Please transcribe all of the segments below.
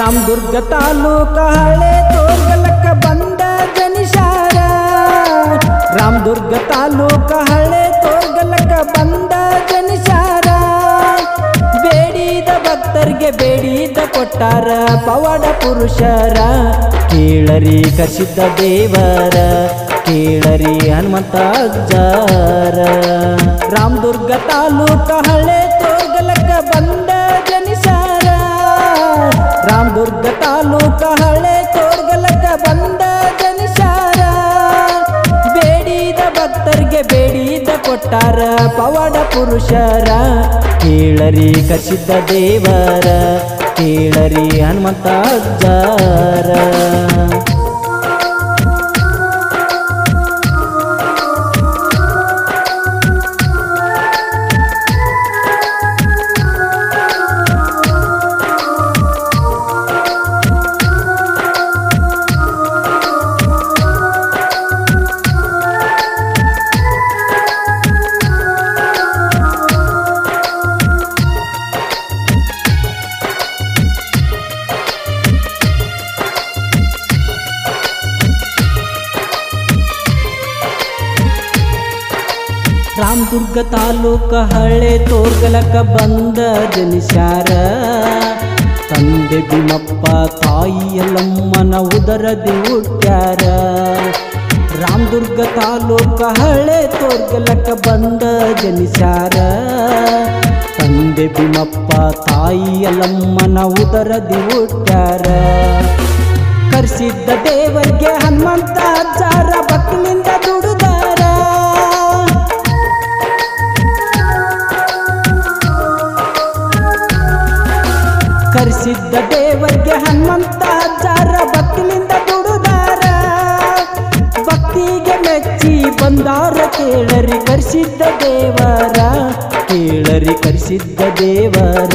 ರಾಮದುರ್ಗ ತಾಲೂಕ ಹಳೆ ತೋರ್ಗಲಕ್ಕ ಬಂದ ಜನಿಷಾರ ರಾಮದುರ್ಗ ತಾಲೂಕ ಹಳೆ ತೋರ್ಗಲಕ್ಕ ಬಂದ ಜನಿಷಾರ ಬೇಡಿದ ಭಕ್ತರಿಗೆ ಬೇಡಿದ ಕೊಟ್ಟಾರ ಪವಾಡ ಪುರುಷರ. ಕೇಳರಿ ಕಸಿದ್ದ ದೇವರ, ಕೇಳರಿ ಹನುಮಂತ ಅಜ್ಜಾರ. ರಾಮದುರ್ಗ ತಾಲೂಕ ಹಳೆ ತೋರ್ಗಲಕ್ಕ ಬಂದ ತಾಲೂಕ ಹಳೆ ತೋರ್ಗಲಕ್ಕ ಬಂದ ಜನಿಸಾರ. ಬೇಡಿದ ಭಕ್ತರಿಗೆ ಬೇಡಿದ ಕೊಟ್ಟಾರ ಪವಾಡ ಪುರುಷರ. ಕೇಳರಿ ಕಸಿದ್ದ ದೇವರ, ಕೇಳರಿ ಹನುಮಂತ ಅಜ್ಜಾರ. ರಾಮದುರ್ಗ ತಾಲೂಕ ಹಳೆ ತೋರ್ಗಲಕ ಬಂದ ಜನಿಸಾರ ತಂದೆ ಭೀಮಪ್ಪ, ತಾಯಿ ಉದರ ಉದರದಿ ಹುಟ್ಟ್ಯಾರ ರಾಮದುರ್ಗ ತಾಲೂಕ ಹಳೆ ತೋರ್ಗಲಕ ಬಂದ ಜನಿಸಾರ ತಂದೆ ಭೀಮಪ್ಪ, ತಾಯಿ ಉದರ ಉದರದಿ ಹುಟ್ಟ್ಯಾರ ಕರ್ಸಿದ್ದ ದೇವರಿಗೆ ಹನುಮಂತ ಕರ್ಸಿದ್ದ ದೇವರ ಕೇಳರಿ ಕರ್ಸಿದ್ದ ದೇವರ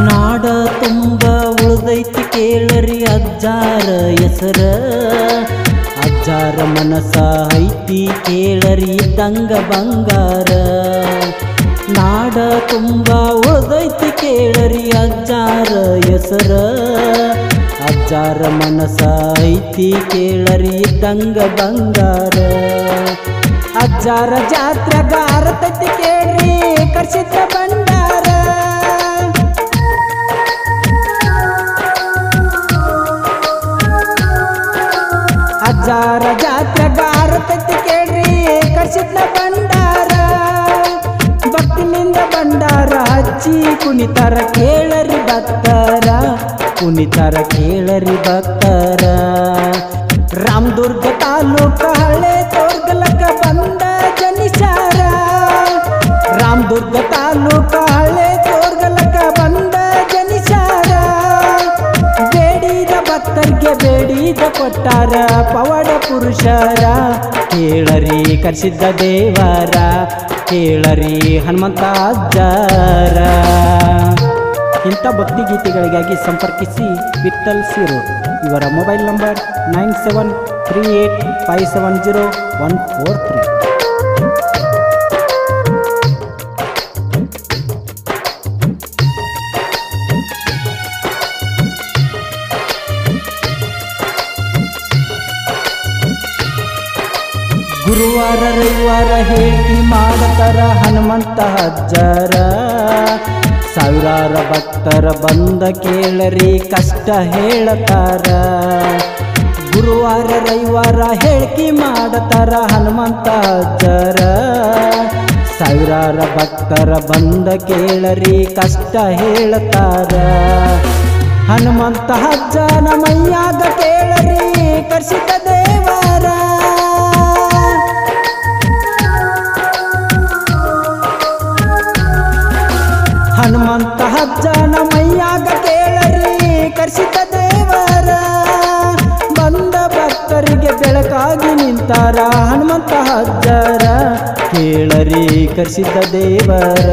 ನಾಡ ತುಂಬ ಉಳ್ದೈತಿ ಕೇಳರಿ ಅಜ್ಜಾರ ಹೆಸರ ಅಜ್ಜಾರ ಮನಸ ಐತಿ ಕೇಳರಿ ಇದ್ದಂಗ ಬಂಗಾರ ನಾಡ ತುಂಬ ಉಳ್ದೈತಿ ಕೇಳರಿ ಅಜ್ಜಾರ ಹೆಸರ ಅಜ್ಜಾರ ಮನಸ ಕೇಳರಿ ಇದ್ದಂಗ ಬಂಗಾರ. ಅಜ್ಜಾರ ಜಾತ್ರ ಅರತೈತಿ ಕೇಳ್ರಿ ಕರ್ಷಿತ ಬಂಡಾರ ಅಜ್ಜಾರ ಜಾತ್ರ ಅರತೈತಿ ಕೇಳ್ರಿ ಕರ್ಷಿತ ಬಂಡಾರ ಭಕ್ತಿನಿಂದ ಬಂಡಾರ ಹಚ್ಚಿ ಕುಣಿತಾರ ಕೇಳರಿ ಭಕ್ತರ ಕುಣಿತಾರ ಕೇಳರಿ ಭಕ್ತರ ರಾಮದುರ್ಗ ತಾಲೂಕ ಹಳೆ ತೋರ್ಗಲಕ ಬಂದ ಜನಿಸಾರ ರಾಮದುರ್ಗ ತಾಲೂಕ ಹಳೆ ತೋರ್ಗಲಕ ಬಂದ ಜನಿಸಾರ ಬೇಡಿದ ಭಕ್ತರಿಗೆ ಬೇಡಿದ ಕೊಟ್ಟಾರ ಪವಾಡ ಪುರುಷರ ಕೇಳರಿ ಕರ್ಸಿದ್ದ ದೇವರ ಕೇಳರಿ ಹನುಮಂತ ಅಜ್ಜಾರ ಇಂಥ ಭಕ್ತಿಗೀತೆಗಳಿಗಾಗಿ ಸಂಪರ್ಕಿಸಿ ವಿಠಲ್ ಸಿರೋ. ಇವರ mobile number nine seven three eight five seven zero one four three. ಗುರುವಾರ, ರವಿವಾರ ಹೇಳಿ ಮಾಡತಾರ ಹನುಮಂತ ಅಜ್ಜರ. ಸಾವಿರಾರ ಭಕ್ತರ ಬಂದ ಕೇಳರಿ ಕಷ್ಟ ಹೇಳತಾರ. ಗುರುವಾರ, ರವಿವಾರ ಹೇಳಿಕೆ ಮಾಡತಾರ ಹನುಮಂತ ಅಜ್ಜರ. ಸಾವಿರಾರ ಭಕ್ತರ ಬಂದ ಕೇಳರಿ ಕಷ್ಟ ಹೇಳತಾರ. ಹನುಮಂತ ಹಜ್ಜನ ಮೈಯಾಗ ಕೇಳರಿ ಕರ್ಸಿದ ನಿಂತಾರ ಹನುಮಂತ ಹಜ್ಜರ ಕೇಳರಿ ಕರ್ಸಿದ ದೇವರ.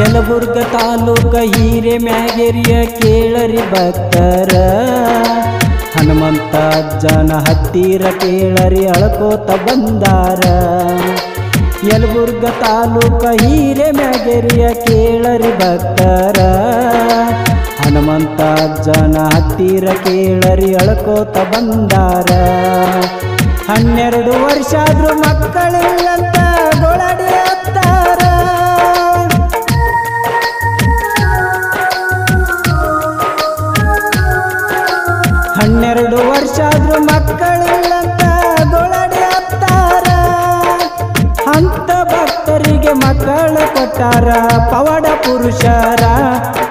ಯಲಬುರ್ಗ ತಾಲೂಕ ಹೀರೆ ಮ್ಯಾಗೇರಿಯ ಕೇಳರಿ ಭಕ್ತರ. ಹನುಮಂತ ಜನ ಹತ್ತಿರ ಕೇಳರಿ ಅಳ್ಕೋತ ಬಂದಾರ. ಯಲಬುರ್ಗ ತಾಲೂಕ ಹೀರೆ ಮ್ಯಾಗೇರಿಯ ಕೇಳರಿ ಭಕ್ತರ. ಹನುಮಂತ ಜನ ಹತ್ತಿರ ಕೇಳರಿ ಅಳಕೋತ ಬಂದಾರ. ಹನ್ನೆರಡು ವರ್ಷ ಆದ್ರೂ ಮಕ್ಕಳಿಲ್ಲಂತ ಗೊಳಡಿ ಹತ್ತಾರ. ಹನ್ನೆರಡು ವರ್ಷ ಆದ್ರೂ ಮಕ್ಕಳಿಲ್ಲಂತ ಗೊಳಡಿ ಹತ್ತಾರ. ಅಂತ ಭಕ್ತರಿಗೆ ಮಕ್ಕಳು ಕೊಟ್ಟಾರ ಪವಾಡ ಪುರುಷರ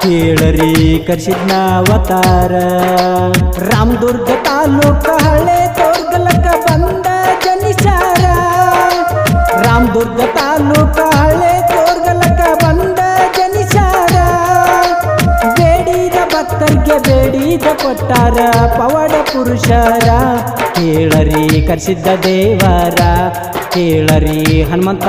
ಕೇಳರಿ ಕರ್ಷಿದ್ನ ಅವತಾರ. ರಾಮದುರ್ಗ ತಾಲೂಕ ಹಳೆ ತೋರ್ಗಲಕ ಬಂದ ಜನಿಸಾರ. ರಾಮದುರ್ಗ ತಾಲೂಕ ಹಳೆ ತೋರ್ಗಲಕ ಬಂದ ಜನಿಸಾರ. ಬೇಡಿದ ಭಕ್ತರಿಗೆ ಬೇಡಿದ ಕೊಟ್ಟಾರ ಪವಾಡ ಪುರುಷರ. ಕೇಳರಿ ಕರ್ಸಿದ್ದ ದೇವರ, ಕೇಳರಿ ಹನುಮಂತ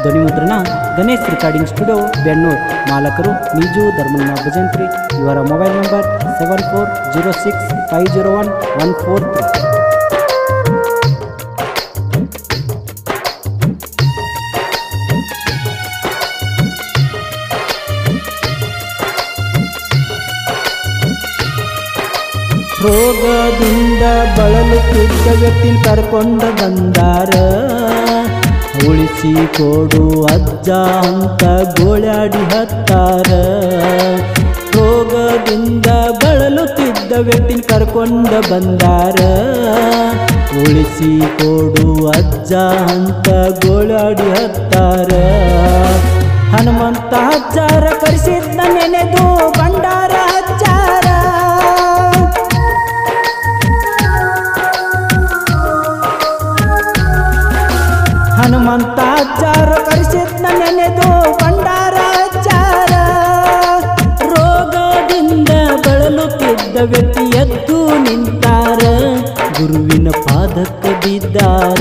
ಅಜ್ಜಾರ ಧ್ವನಿ ಮುದ್ರಣ, ಗಣೇಶ್ ರೆಕಾರ್ಡಿಂಗ್ ಸ್ಟುಡಿಯೋ ಬೆನ್ನೂರು ಮಾಲಕರು ನಿಜು ಧರ್ಮಣ್ಣ ಭಜಂತ್ರಿ. ಇವರ mobile number seven four zero six five zero one one four three. ರೋಗದಿಂದ ಬಳಲುತ್ತಿದ್ದ ವ್ಯಕ್ತಿ ಕರ್ಕೊಂಡು ಬಂದಾರ ಉಳಿಸಿ ಕೊಡು ಅಜ್ಜ ಅಂತ ಗೋಳಾಡಿ ಹತ್ತಾರ. ರೋಗದಿಂದ ಬಳಲುತ್ತಿದ್ದ ವ್ಯಕ್ತಿ ಕರ್ಕೊಂಡು ಬಂದಾರ. ಉಳಿಸಿ ಕೊಡು ಅಜ್ಜ ಅಂತ ಗೋಳಾಡಿ ಹತ್ತಾರ. ಹನುಮಂತ ಅಜ್ಜಾರ ಕರೆಸಿದ್ದ ನೆನೆದು ಭಂಡಾರ. ಹನುಮಂತ ಹಚ್ಚಾರ ಕರೆಸಿದ್ದ ನೆನೆದು ಭಂಡಾರ ಹಚ್ಚಾರ ರೋಗದಿಂದ ಬಳಲುತ್ತಿದ್ದ ವ್ಯಕ್ತಿ ಎದ್ದು ನಿಂತಾರ, ಗುರುವಿನ ಪಾದಕ್ಕೆ ಬಿದ್ದಾರ.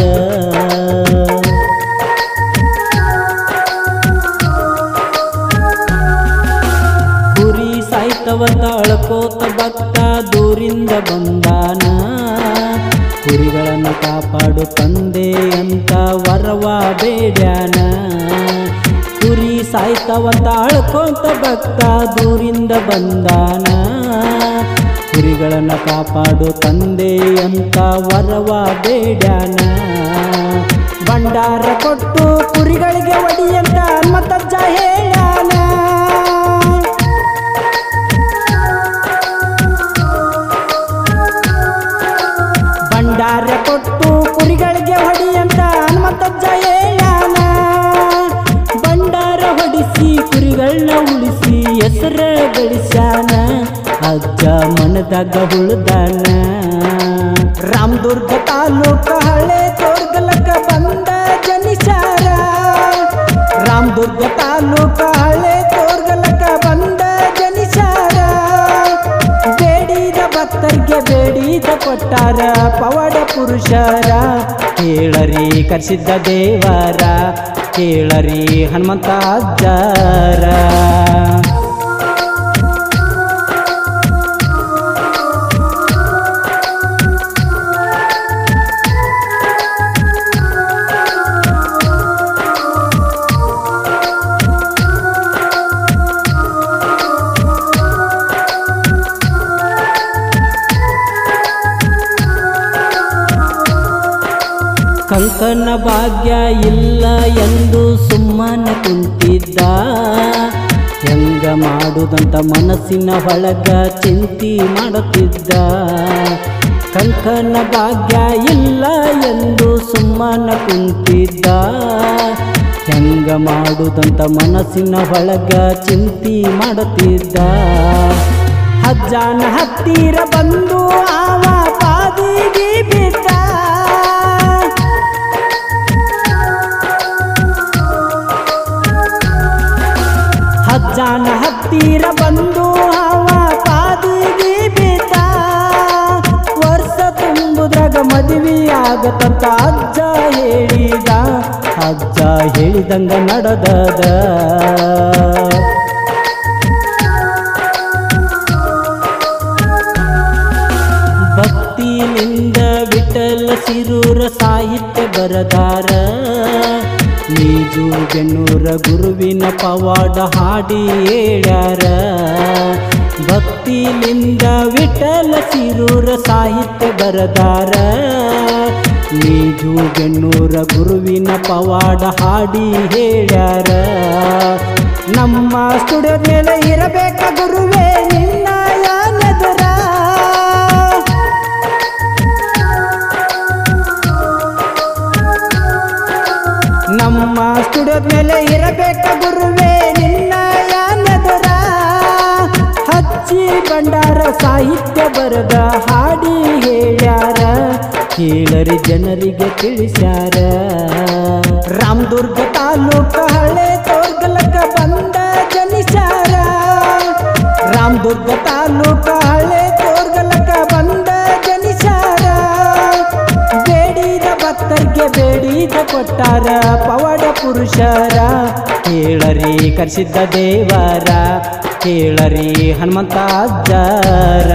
ಗುರಿ ಸಾಯ್ತವ ತಾಳ್ಕೋತ ಭಕ್ತ ದೂರಿಂದ ಬಂದಾನ. ಕುರಿಗಳನ್ನು ಕಾಪಾಡು ತಂದೆ ಅಂತ ಬೇಡ್ಯಾನ ಕುರಿ ಸಾಯ್ತವಂತ ಅಳ್ಕೊಂತ ಭಕ್ತ ದೂರಿಂದ ಬಂದಾನ. ಕುರಿಗಳನ್ನು ಕಾಪಾಡು ತಂದೆ ಅಂತ ವರವ ಬೇಡ್ಯಾನ ಭಂಡಾರ ಕೊಟ್ಟು ಕುರಿಗಳಿಗೆ ಒಡಿಯಂತ ಮತ್ತಜ್ಜ ಹೇಳ್ಯಾನ. ಮನದಾಗ ಉಳ್ದಾನ ರಾಮದುರ್ಗ ತಾಲೂಕ ಹಳೆ ತೋರ್ಗಲಕ ಬಂದ ಜನಿಸಾರ. ರಾಮದುರ್ಗ ತಾಲೂಕ ಹಳೆ ತೋರ್ಗಲಕ ಬಂದ ಜನಿಸಾರ. ಬೇಡಿದ ಭಕ್ತರಿಗೆ ಬೇಡಿದ ಕೊಟ್ಟಾರ, ಪವಾಡ ಪುರುಷರ. ಕೇಳರಿ ಕರೆಸಿದ್ದ ದೇವರ, ಕೇಳರಿ ಹನುಮಂತ ಅಜ್ಜಾರ. ಕಂಕನ ಭಾಗ್ಯ ಇಲ್ಲ ಎಂದು ಸುಮ್ಮನೆ ಕುಂತಿದ್ದ. ಹೆಂಗ ಮಾಡುದಂತ ಮನಸ್ಸಿನ ಒಳಗ ಚಿಂತಿ ಮಾಡುತ್ತಿದ್ದ. ಕಂಕನ ಭಾಗ್ಯ ಇಲ್ಲ ಎಂದು ಸುಮ್ಮನ ಕುಂತಿದ್ದ. ಹೆಂಗ ಮಾಡುದಂತ ಮನಸ್ಸಿನ ಒಳಗ ಚಿಂತಿ ಮಾಡುತ್ತಿದ್ದ. ಅಜ್ಜನ ಹತ್ತಿರ ಬಂದು ಹತ್ತಿರ ಬಂದು ಅವ ಪಾದಿಗೆ ಬೀತ ವರ್ಷ ತುಂಬುದ್ರಾಗ ಮದುವೆಯಾಗತಂತ ಅಜ್ಜ ಹೇಳಿದ. ಅಜ್ಜ ಹೇಳಿದಂಗ ನಡೆದದ. ಭಕ್ತಿಯಿಂದ ವಿಠಲ ಸಿರೂರ ಸಾಹಿತ್ಯ ಬರದಾರ. ನೀಜು ಬೆನ್ನೂರ ಗುರುವಿನ ಪವಾಡ ಹಾಡಿ ಹೇಳ್ಯಾರ ಭಕ್ತಿಲಿಂದ ವಿಠಲ ಸಿರೂರ ಸಾಹಿತ್ಯ ಬರದಾರ. ನೀಜು ಬೆನ್ನೂರ ಗುರುವಿನ ಪವಾಡ ಹಾಡಿ ಹೇಳ್ಯಾರ ನಮ್ಮ ಸ್ಟುಡಿಯೋ ಮೇಲೆ ಇರಬೇಕ ಗುರುವೇ ಮೇಲೆ ಇರಬೇಕ ಗುರುವೇ, ನಿನ್ನ ಯಾನದರ? ಹಚ್ಚಿ ಭಂಡಾರ ಸಾಹಿತ್ಯ ಬರದ ಹಾಡಿ ಹೇಳ್ಯಾರ, ಕೇಳರಿ ಜನರಿಗೆ ತಿಳಿಸ್ಯಾರ. ರಾಮದುರ್ಗ ತಾಲೂಕ ಹಳೆ ತೋರ್ಗಲಕ ಬಂದ ಜನಿಸಾರ ರಾಮದುರ್ಗ ತಾಲೂಕ ಹಳೆ ತೋರ್ಗಲಕ ಬಂದ ಜನಿಸಾರ ಬೇಡಿದ ಭಕ್ತರಿಗೆ ಬೇಡಿದ ಕೊಟ್ಟಾರ, ಪವಾಡ ಪುರುಷರ ಕೇಳರಿ ಕರೆಸಿದ್ದ ದೇವರ ಕೇಳರಿ ಹನುಮಂತ ಅಜ್ಜರ.